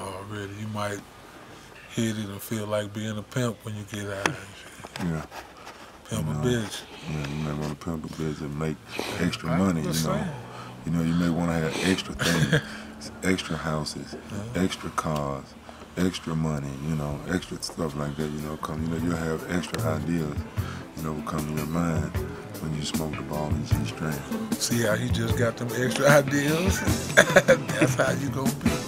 already. You might hit it and feel like being a pimp when you get out. Yeah. Pimp You a know, bitch. Yeah, you may want to pimp a bitch and make extra I money, you know. You know, you may want to have extra things, extra houses, extra cars, extra money, you know, extra stuff like that, you know, come, you know, you'll have extra ideas, you know, come to your mind when you smoke the ball and G string. See how he just got them extra ideas? That's how you gonna be.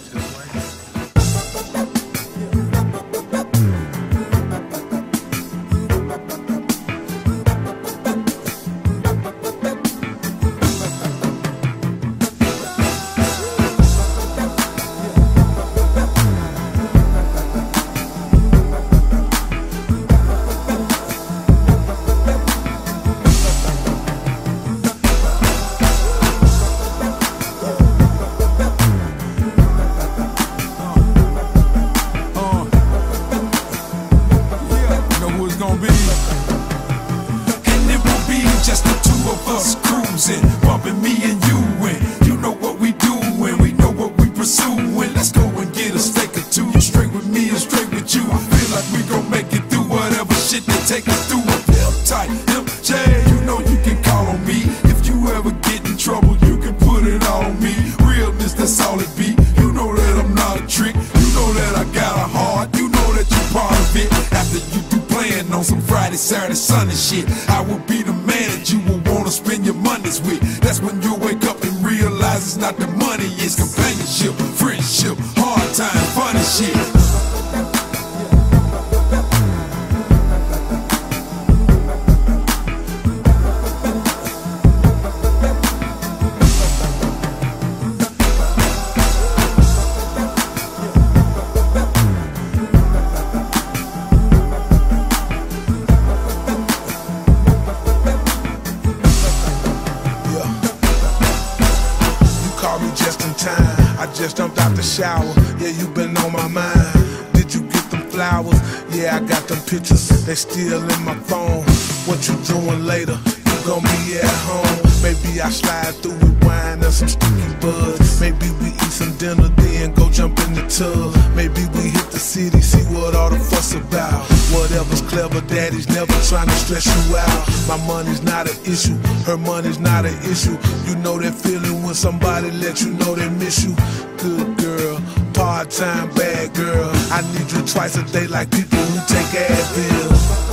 Of us cruising, bumping me and you. And you know what we doing, we know what we pursuing. Let's go and get a steak or two. Straight with me and straight with you. I feel like we gon' make it through whatever shit they take us through. Pimp tight, MJ, you know you can call on me. If you ever get in trouble, you can put it on me. Realness, that's all it be. You know that I'm not a trick. You know that I got a heart. You know that you part of it. After you do playing on some Friday, Saturday, Sunday shit, I will be the your with. That's when you wake up and realize it's not the money, it's companionship, friendship, hard time, funny shit. You me just in time. I just jumped out the shower. Yeah, you been on my mind. Did you get them flowers? Yeah, I got them pictures. They still in my phone. What you doing later? You gon' be at home. Maybe I slide through with wine and some sticky buds. Maybe we eat some dinner, then go jump in the tub. Maybe we hit the city, see what all the fuss about. Whatever's clever, daddy's never trying to stress you out. My money's not an issue, her money's not an issue. You know that feeling when somebody let you know they miss you. Good girl, part time bad girl. I need you twice a day like people who take Advil.